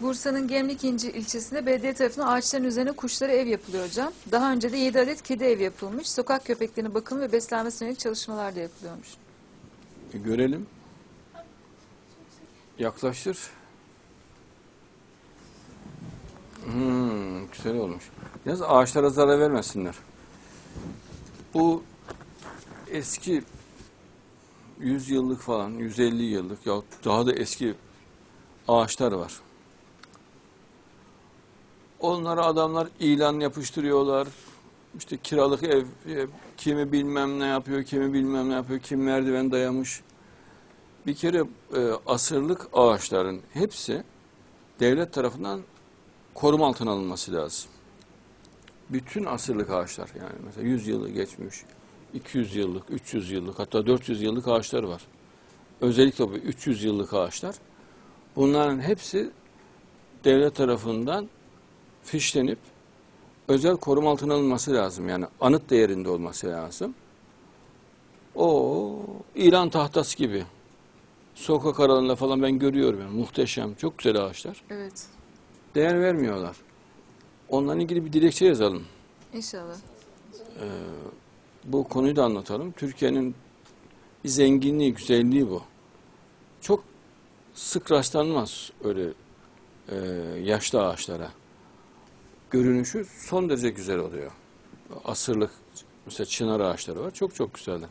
Bursa'nın Gemlik İnci ilçesinde belediye tarafından ağaçların üzerine kuşlara ev yapılıyor hocam. Daha önce de 7 adet kedi ev yapılmış. Sokak köpeklerinin bakımı ve beslenmesine yönelik çalışmalar da yapılıyormuş. E, görelim. Yaklaştır. Hmm, güzel olmuş. Yalnız ağaçlara zarar vermesinler. Bu eski 100 yıllık falan, 150 yıllık ya daha da eski ağaçlar var. Onlara adamlar ilan yapıştırıyorlar. İşte kiralık ev, ev, kimi bilmem ne yapıyor, kimi bilmem ne yapıyor, kim merdiven dayamış. Bir kere e, asırlık ağaçların hepsi devlet tarafından koruma altına alınması lazım. Bütün asırlık ağaçlar yani mesela 100 yılı geçmiş, 200 yıllık, 300 yıllık hatta 400 yıllık ağaçlar var. Özellikle bu 300 yıllık ağaçlar. Bunların hepsi devlet tarafından fişlenip özel koruma altına alınması lazım. Yani anıt değerinde olması lazım. O İran tahtası gibi. Sokak aralarında falan ben görüyorum. Yani. Muhteşem, çok güzel ağaçlar. Evet. Değer vermiyorlar. Onlarla ilgili bir dilekçe yazalım. İnşallah. Bu konuyu da anlatalım. Türkiye'nin bir zenginliği, güzelliği bu. Çok sık rastlanmaz öyle e, yaşlı ağaçlara. Görünüşü son derece güzel oluyor. Asırlık mesela çınar ağaçları var. Çok çok güzeller.